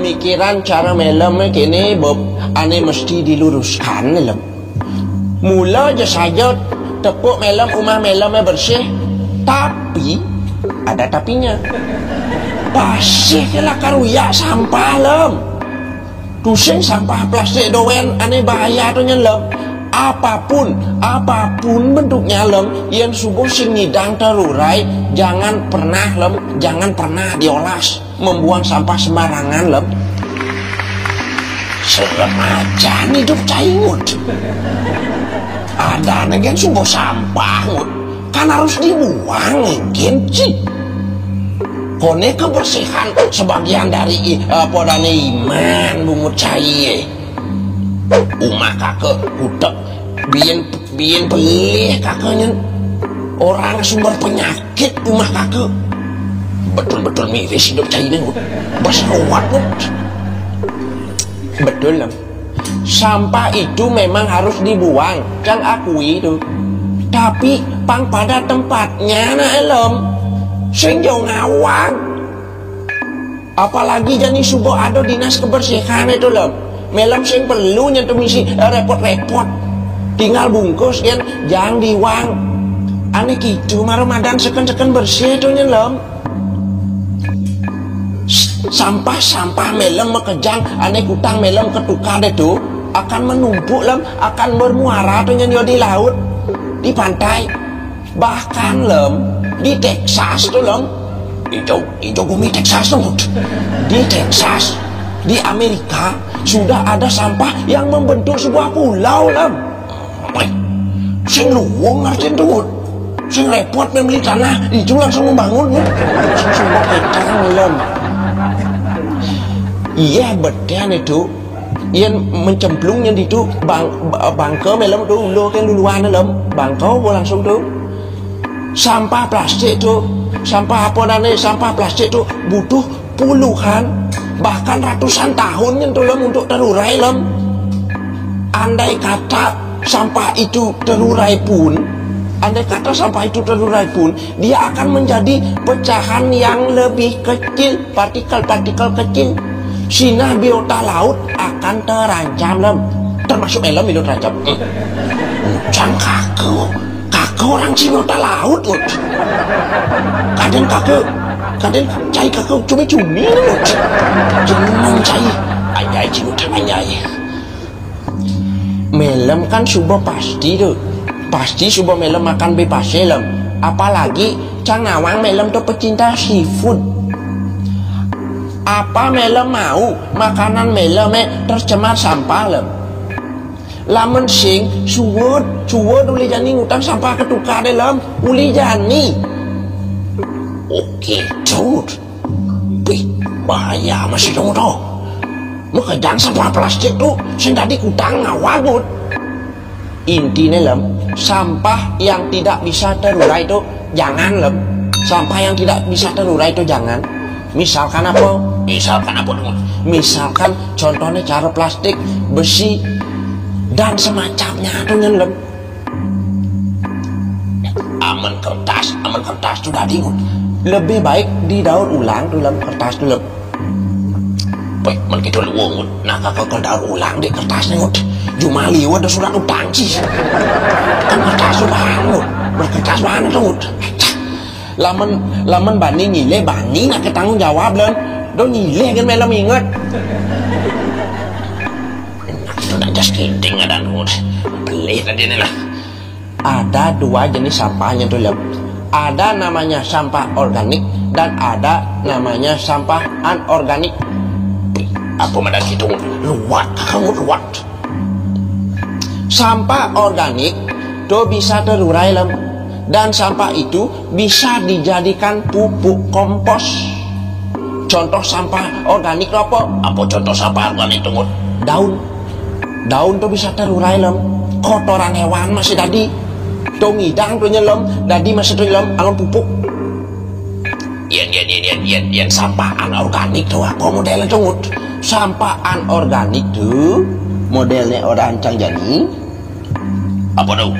pemikiran cara melem kini bob. Ane mesti diluruskan lem mula aja saja tepuk melem rumah melem bersih tapi ada tapinya. Pasih kela karuya sampah lem. Tusing sampah plastik doen ane bahaya tu lem apa pun apa pun bentuknya lem. Yang subuh sing terurai jangan pernah lem jangan pernah diolas membuang sampah sembarangan lem. Serem aja hidup caingut. Ada negen subuh sampah kan harus dibuang mungkin sih kone kebersihan sebagian dari uh, podane iman bungut cair Uma kakek udah bikin bikin pelih kakaknya orang sumber penyakit rumah kakek. Betul-betul miris hidup China berseruat betul lah. Sampah itu memang harus dibuang kan akui itu. Tapi pang pada tempatnya nah elem. Jauh ngawang. Apalagi jadi subuh ada dinas kebersihan itu loh melam sing perlu nyentuh misi repot-repot. Tinggal bungkus kan jangan diwang. Aneh gitu mah Ramadan seken-seken bersih itu nyelam sampah-sampah melem mekejang aneh kutang melem ketukar itu akan menumpuk lem. Akan bermuara tuh nyenyo di laut di pantai. Bahkan lem di Texas tuh lem. Itu itu bumi Texas tuh di Texas di Amerika sudah ada sampah yang membentuk sebuah pulau lam sing luwung ngerti tuh. Sing repot membeli tanah itu langsung membangun sing sumpah petang lam iya betul itu yang mencemplungnya itu bang bangke melam tuh lo kan duluan lam bangke langsung tuh sampah plastik tuh sampah apa nane? Sampah plastik tuh butuh puluhan bahkan ratusan tahun yang lem untuk terurai lem. Andai kata sampah itu terurai pun andai kata sampah itu terurai pun dia akan menjadi pecahan yang lebih kecil partikel-partikel kecil. Sinah biota laut akan terancam lem. Termasuk elem itu terancam. Hmm. Ucang kaku. Kaku orang si biota laut kadang kaku kadang cai kaku cumi-cumi jeneng cai anjay cikgu tak anjay melem kan subuh pasti tuh pasti subuh melem makan bebas lem apalagi cangawang melem tuh pecinta seafood apa melem mau makanan melem tercemar sampah lem lamun sing suwud suwud uli jani ngutang sampah ketukar dalam uli jani oke. Cut Wih, bahaya masih dong tuh makanya sampah plastik tuh sing tadi kutang ngawagut intinya lem sampah yang tidak bisa terurai itu jangan lem. Sampah yang tidak bisa terurai itu jangan. Misalkan apa? Misalkan apa dong misalkan contohnya cara plastik besi dan semacamnya tuh lem. Aman kertas aman kertas sudah dingut lebih baik didaur ulang lem kertas lem Baik, man kita luwung. Nah kakak daur ulang di kertasnya ngut cuma liwat sudah utang sih kan kertas sudah ngut berkertas mana tuh laman laman bani nyile bani nak ketanggung jawab len do nyile kan melam inget nak just kidding ada ngut beli tadi nih lah. Ada dua jenis sampahnya tuh lem ada namanya sampah organik dan ada namanya sampah anorganik. Apa madan gitu? Luat kamu luat sampah organik itu bisa terurai lem dan sampah itu bisa dijadikan pupuk kompos. Contoh sampah organik apa? Apa contoh sampah organik tunggu daun. Daun tuh bisa terurai lem. Kotoran hewan masih tadi tuh ngidang tuh nyelem tadi masih tuh nyelem alam pupuk. Yan, yan, yan, yan, yan, yan, sampah anorganik tuh apa modelnya tunggu sampah anorganik tuh modelnya orang cang jani. Apa tuh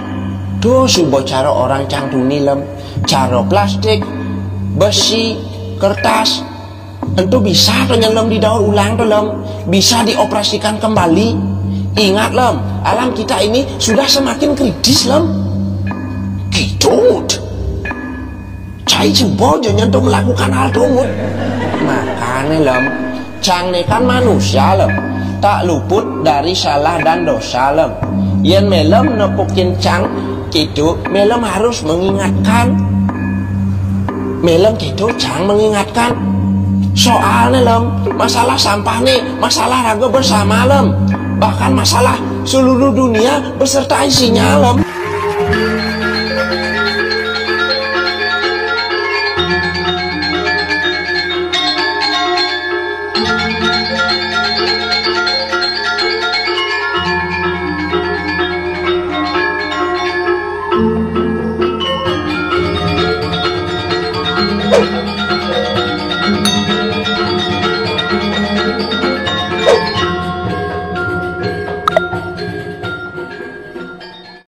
tuh sebuah cara orang cang tuh nilem cara plastik besi kertas. Tentu bisa tuh lem didaur ulang tuh lem. Bisa dioperasikan kembali. Ingat lem Alam kita ini sudah semakin kritis lem Gitu Cai jangan tuh melakukan hal tuh Makanya lem Cang ini kan manusia lem Tak luput dari salah dan dosa lem Yang melem nepukin cang Gitu Melem harus mengingatkan. Melem gitu cang mengingatkan. Soalnya lem Masalah sampah nih Masalah raga bersama lem Bahkan masalah seluruh dunia beserta isinya lem